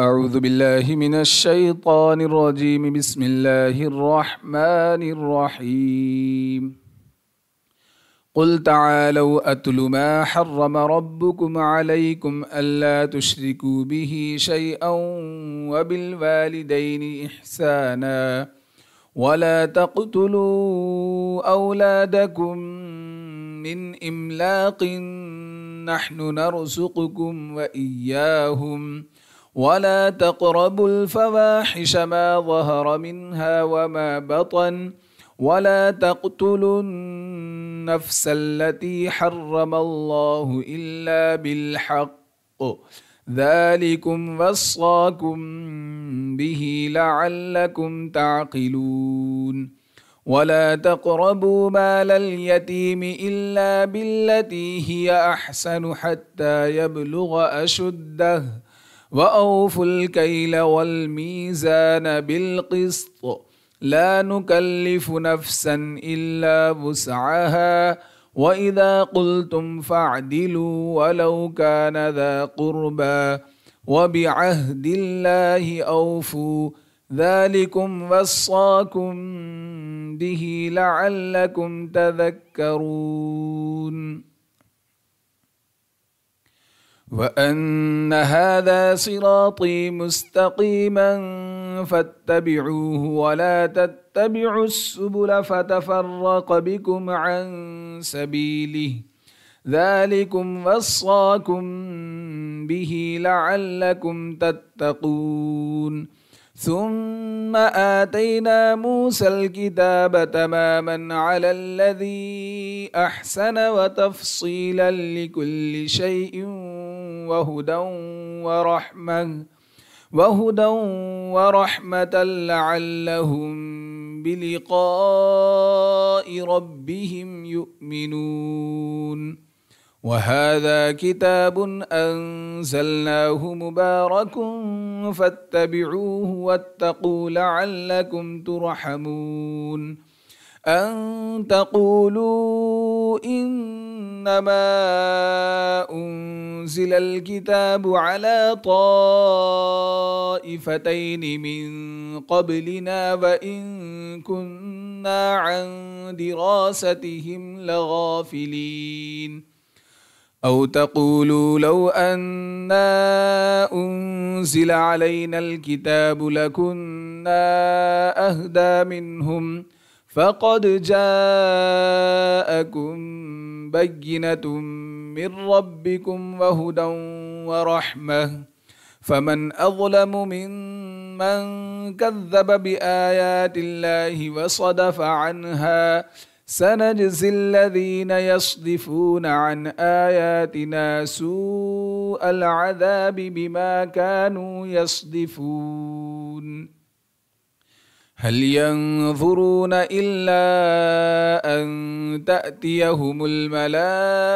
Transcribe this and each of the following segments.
أعوذ بالله من الشيطان الرجيم. بسم الله الرحمن الرحيم. قل تعالوا أتل ما حرم ربكم عليكم ألا تشركوا به شيئا وبالوالدين إحسانا ولا تقتلوا أولادكم من إملاق نحن نرزقكم وإياهم ولا تقربوا الفواحش ما ظهر منها وما بطن ولا تقتلوا النفس التي حرم الله إلا بالحق ذلكم وصاكم به لعلكم تعقلون ولا تقربوا مال اليتيم إلا بالتي هي أحسن حتى يبلغ أشده وأوفوا الكيل والميزان بالقسط لا نكلف نفسا إلا وسعها وإذا قلتم فاعدلوا ولو كان ذا قربى وبعهد الله أوفوا ذلكم وصاكم به لعلكم تذكرون وأن هذا صراطي مستقيما فاتبعوه ولا تتبعوا السبل فتفرق بكم عن سبيله. ذلكم وصاكم به لعلكم تتقون. ثم آتينا موسى الكتاب تماما على الذي أحسن وتفصيلا لكل شيء وهدى ورحمة وهدى ورحمة لعلهم بلقاء ربهم يؤمنون. وهذا كتاب أنزلناه مبارك فاتبعوه واتقوا لعلكم ترحمون. أن تقولوا إنما أنزل الكتاب على طائفتين من قبلنا وإن كنا عن دراستهم لغافلين. أو تقولوا لو أنا أنزل علينا الكتاب لكنا أهدى منهم فقد جاءكم بينة من ربكم وهدى ورحمة. فمن أظلم ممن كذب بآيات الله وصدف عنها سنجزي الذين يصدفون عن آياتنا سوء العذاب بما كانوا يصدفون. هل ينظرون إلا أن تأتيهم الملائكة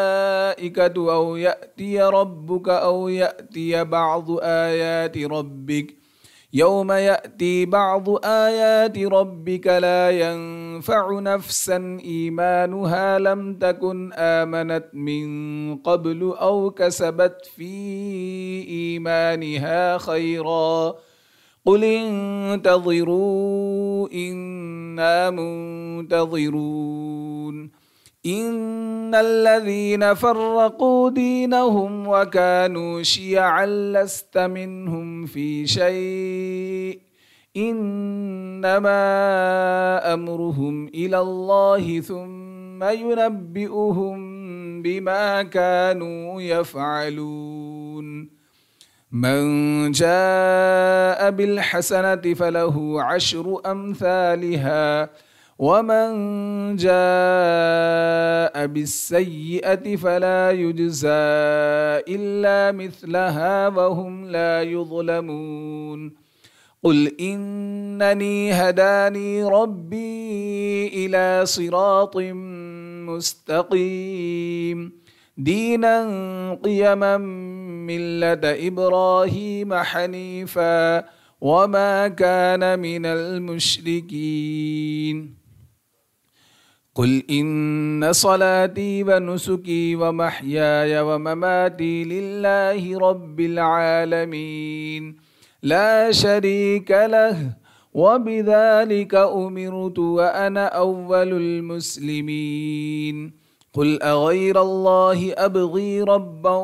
أو يأتي ربك أو يأتي بعض آيات ربك ۖ؟ يوم يأتي بعض آيات ربك لا ينفع نفسا إيمانها لم تكن آمنت من قبل أو كسبت في إيمانها خيرا. قل انتظروا أنا منتظرون. إن الذين فرقوا دينهم وكانوا شيعا لست منهم في شيء. إنما أمرهم إلى الله ثم ينبئهم بما كانوا يفعلون. من جاء بالحسنة فله عشر أمثالها ومن جاء بالسيئة فلا يجزى إلا مثلها وهم لا يظلمون. قل إنني هداني ربي إلى صراط مستقيم دينا قيما ملة إبراهيم حنيفا وما كان من المشركين. قل إن صلاتي ونسكي ومحياي ومماتي لله رب العالمين. لا شريك له وبذلك أمرت وأنا أول المسلمين. قل أغير الله أبغي ربا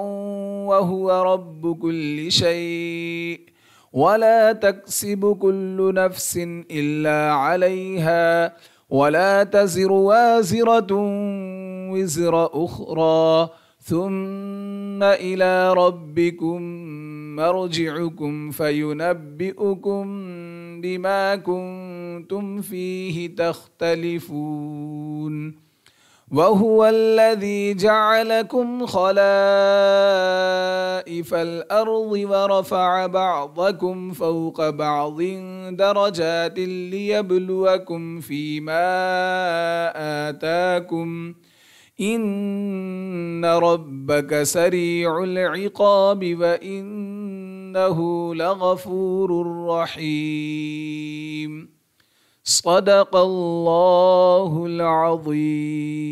وهو رب كل شيء ولا تكسب كل نفس إلا عليها ولا تزر وازرة وزر أخرى ثم إلى ربكم مرجعكم فينبئكم بما كنتم فيه تختلفون وهو الذي جعلكم خلائف الأرض ورفع بعضكم فوق بعض درجات ليبلوكم فيما آتاكم. إن ربك سريع العقاب وإنه لغفور رحيم. صدق الله العظيم.